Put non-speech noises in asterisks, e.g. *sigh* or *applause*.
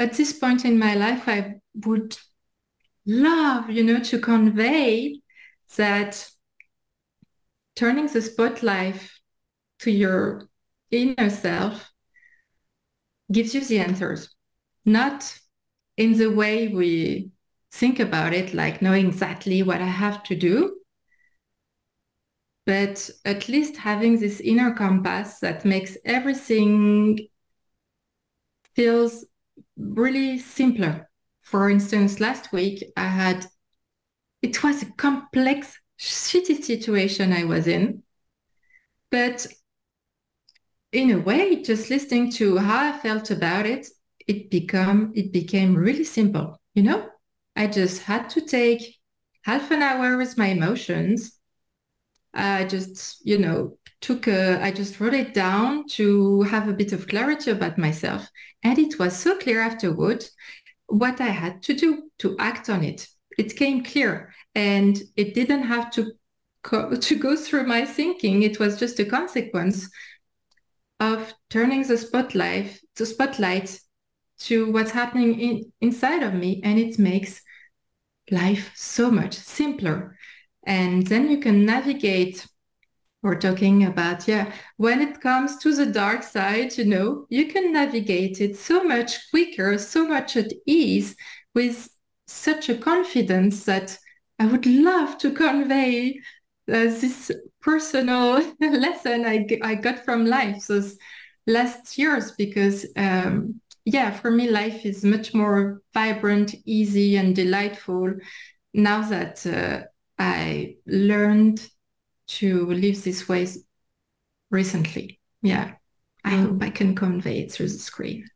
at this point in my life, I would love, you know, to convey that turning the spotlight to your inner self gives you the answers, not in the way we think about it, like knowing exactly what I have to do, but at least having this inner compass that makes everything feels really simpler. For instance, last week I had, it was a complex, shitty situation I was in, but in a way, just listening to how I felt about it, it become it became really simple. You know, I just had to take half an hour with my emotions. I just, you know, took a, I just wrote it down to have a bit of clarity about myself. And it was so clear afterward what I had to do to act on it. It came clear and it didn't have to go, *laughs* to go through my thinking. It was just a consequence of turning the spotlight the spotlight to what's happening in, inside of me and it makes life so much simpler and then you can navigate we're talking about yeah when it comes to the dark side you know you can navigate it so much quicker so much at ease with such a confidence that i would love to convey uh, this personal *laughs* lesson I, I got from life those last years because um, yeah for me life is much more vibrant easy and delightful now that uh, i learned to live this way recently. Yeah. I oh. hope i can convey it through the screen